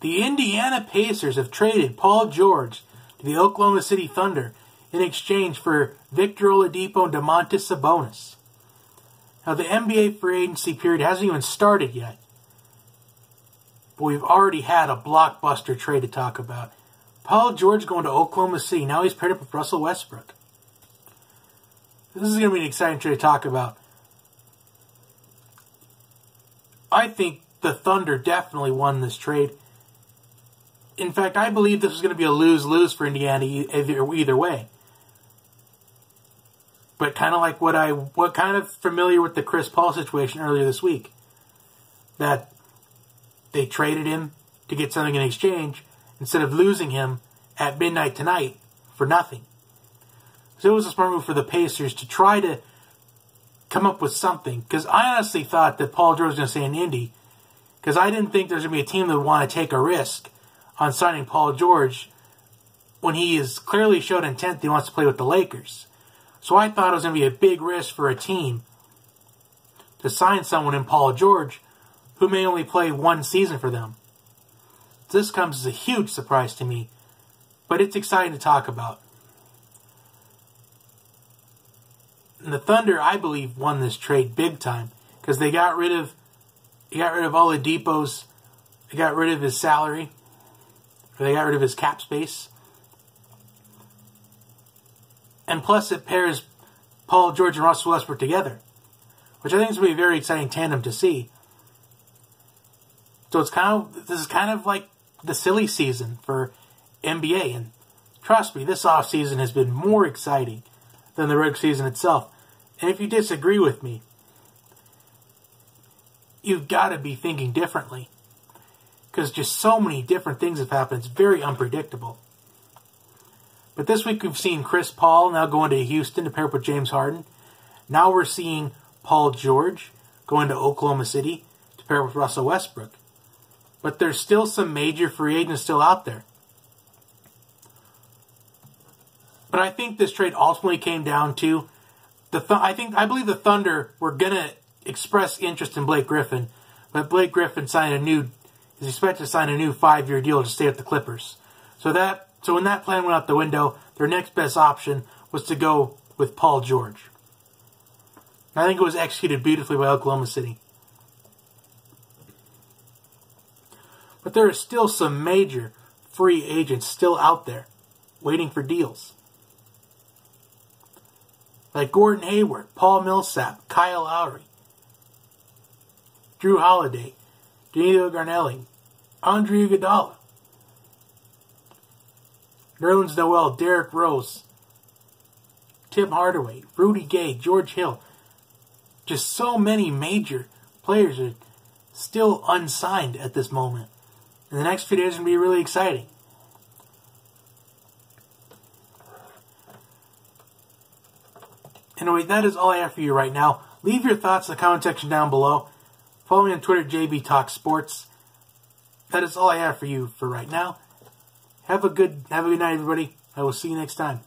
The Indiana Pacers have traded Paul George to the Oklahoma City Thunder in exchange for Victor Oladipo and Domantas Sabonis. Now, the NBA free agency period hasn't even started yet, but we've already had a blockbuster trade to talk about. Paul George going to Oklahoma City. Now he's paired up with Russell Westbrook. This is going to be an exciting trade to talk about. I think the Thunder definitely won this trade. In fact, I believe this was going to be a lose lose for Indiana either, either way. But kind of like what I, what kind of familiar with the Chris Paul situation earlier this week. That they traded him to get something in exchange instead of losing him at midnight tonight for nothing. So it was a smart move for the Pacers to try to come up with something. Because I honestly thought that Paul George was going to stay in Indy. Because I didn't think there's going to be a team that would want to take a risk on signing Paul George when he has clearly showed intent that he wants to play with the Lakers. So I thought it was going to be a big risk for a team to sign someone in Paul George who may only play one season for them. This comes as a huge surprise to me, but it's exciting to talk about. And the Thunder, I believe, won this trade big time because they got rid of they got rid of Oladipo's, they got rid of his salary, they got rid of his cap space, and plus it pairs Paul George and Russell Westbrook together, which I think is going to be a very exciting tandem to see. So it's kind of this is kind of like the silly season for NBA, and trust me, this off season has been more exciting than the regular season itself. And if you disagree with me, you've got to be thinking differently. Because just so many different things have happened. It's very unpredictable. But this week we've seen Chris Paul now going to Houston to pair up with James Harden. Now we're seeing Paul George going to Oklahoma City to pair up with Russell Westbrook. But there's still some major free agents still out there. But I think this trade ultimately came down to the th- I think I believe the Thunder were gonna express interest in Blake Griffin, but Blake Griffin signed a new is expected to sign a new five year deal to stay at the Clippers. So that so when that plan went out the window, their next best option was to go with Paul George. And I think it was executed beautifully by Oklahoma City. But there are still some major free agents still out there waiting for deals like Gordon Hayward, Paul Millsap, Kyle Lowry, Jrue Holiday, Danilo Gallinari, Andre Iguodala, Nerlens Noel, Derrick Rose, Tim Hardaway, Rudy Gay, George Hill. Just so many major players are still unsigned at this moment. And the next few days are going to be really exciting. Anyway, that is all I have for you right now. Leave your thoughts in the comment section down below. Follow me on Twitter, JB Talk Sports. That is all I have for you for right now. Have a good have a good night, everybody. I will see you next time.